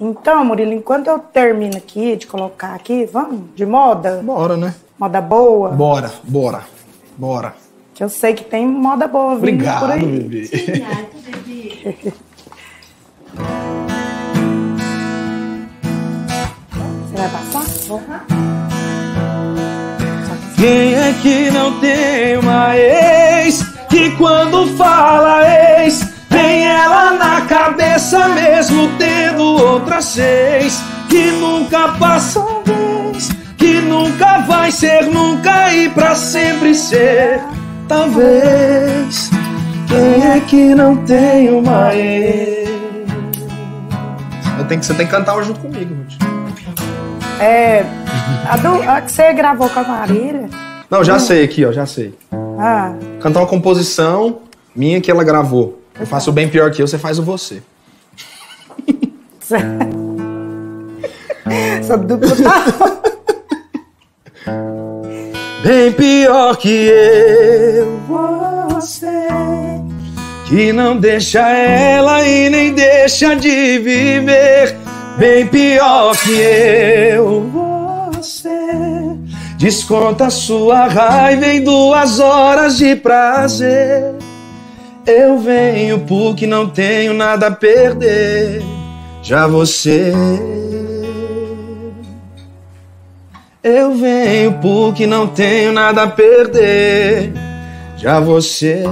Então, Murilo, enquanto eu termino aqui de colocar aqui, vamos de moda? Bora, né? Moda boa? Bora, bora, bora. Que eu sei que tem moda boa vindo Obrigado, por aí. bebê. Você vai passar? Vou. Quem é que não tem uma ex que quando fala ex outras seis que nunca passa vez que nunca vai ser nunca e pra sempre ser talvez quem é que não tem uma ex eu tenho que, você tem que cantar junto comigo Ruth. É. A, do, a que você gravou com a Marília? não já sei aqui ó já sei Ah, cantar uma composição minha que ela gravou. Eu faço bem pior que eu, você faz o você. Essa dupla tá. Bem pior que eu, você. Que não deixa ela e nem deixa de viver. Bem pior que eu, você. Desconta sua raiva em duas horas de prazer. Eu venho porque não tenho nada a perder. Já você. Eu venho porque não tenho nada a perder. Já você.